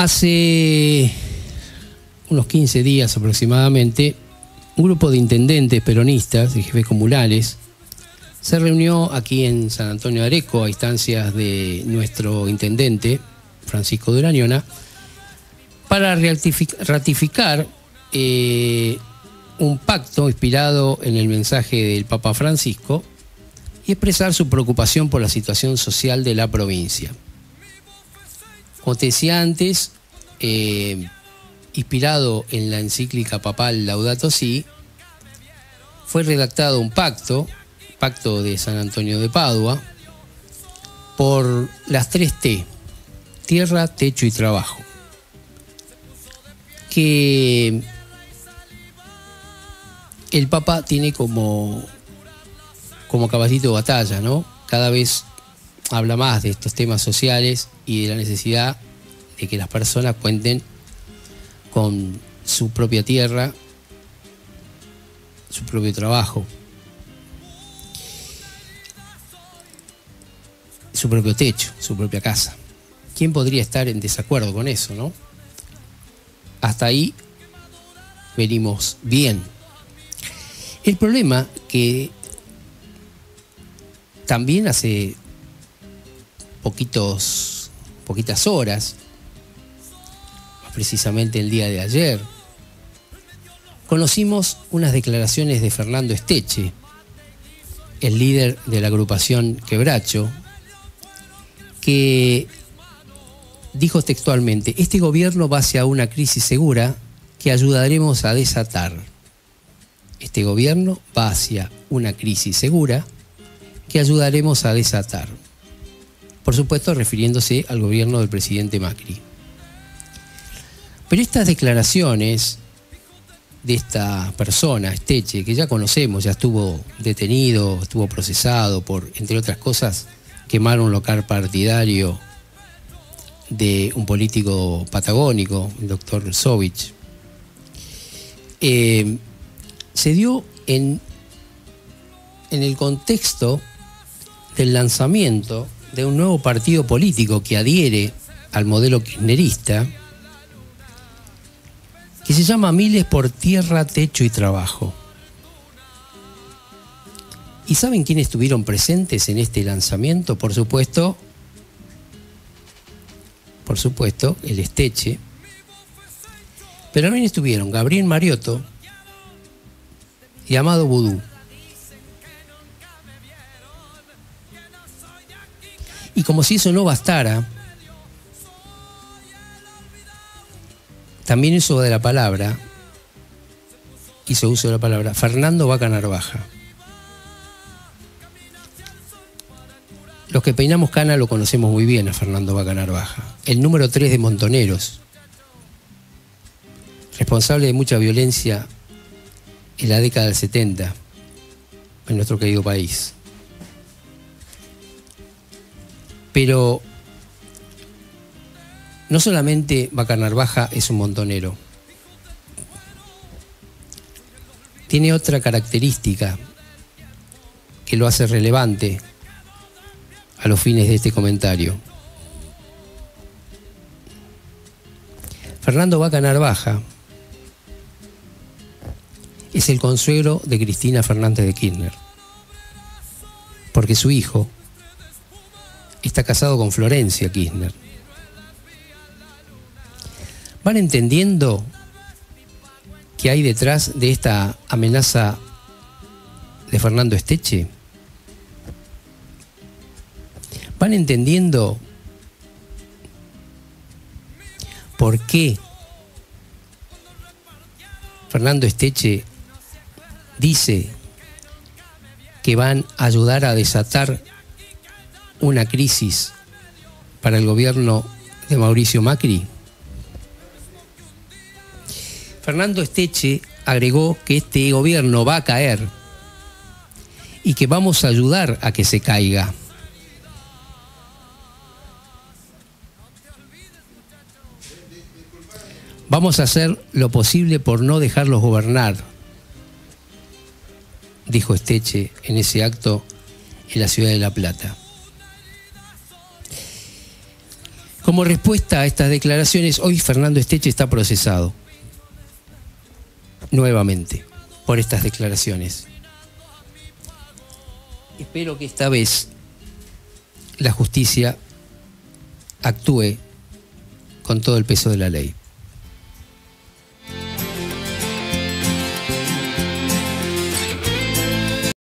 Hace unos 15 días aproximadamente, un grupo de intendentes peronistas y jefes comunales se reunió aquí en San Antonio de Areco a instancias de nuestro intendente, Francisco Durañona, para ratificar eh, un pacto inspirado en el mensaje del Papa Francisco y expresar su preocupación por la situación social de la provincia. Como te decía antes, eh, inspirado en la encíclica papal Laudato Si, fue redactado un pacto, pacto de San Antonio de Padua, por las tres T, tierra, techo y trabajo, que el Papa tiene como, como caballito de batalla, ¿no? Cada vez habla más de estos temas sociales y de la necesidad de que las personas cuenten con su propia tierra, su propio trabajo, su propio techo, su propia casa. ¿Quién podría estar en desacuerdo con eso, no? Hasta ahí venimos bien. El problema que también hace poquitos, poquitas horas, precisamente el día de ayer, conocimos unas declaraciones de Fernando Esteche, el líder de la agrupación Quebracho, que dijo textualmente, este gobierno va hacia una crisis segura que ayudaremos a desatar. Este gobierno va hacia una crisis segura que ayudaremos a desatar por supuesto refiriéndose al gobierno del presidente Macri. Pero estas declaraciones de esta persona, Esteche, que ya conocemos, ya estuvo detenido, estuvo procesado por, entre otras cosas, quemar un local partidario de un político patagónico, el doctor Sovich, eh, se dio en, en el contexto del lanzamiento de un nuevo partido político que adhiere al modelo kirchnerista, que se llama Miles por Tierra, Techo y Trabajo. ¿Y saben quiénes estuvieron presentes en este lanzamiento? Por supuesto, por supuesto, el Esteche. Pero también estuvieron Gabriel Mariotto y Amado Vudú. Y como si eso no bastara, también hizo de la palabra, hizo uso de la palabra, Fernando Vaca Narvaja. Los que peinamos cana lo conocemos muy bien a Fernando Vaca Narvaja, el número 3 de Montoneros, responsable de mucha violencia en la década del 70 en nuestro querido país. Pero no solamente Vaca Narvaja es un montonero, tiene otra característica que lo hace relevante a los fines de este comentario. Fernando Vaca Narvaja es el consuelo de Cristina Fernández de Kirchner, porque su hijo, está casado con Florencia Kirchner. ¿Van entendiendo qué hay detrás de esta amenaza de Fernando Esteche? ¿Van entendiendo por qué Fernando Esteche dice que van a ayudar a desatar una crisis para el gobierno de Mauricio Macri? Fernando Esteche agregó que este gobierno va a caer y que vamos a ayudar a que se caiga. Vamos a hacer lo posible por no dejarlos gobernar, dijo Esteche en ese acto en la ciudad de La Plata. Como respuesta a estas declaraciones, hoy Fernando Esteche está procesado nuevamente por estas declaraciones. Espero que esta vez la justicia actúe con todo el peso de la ley.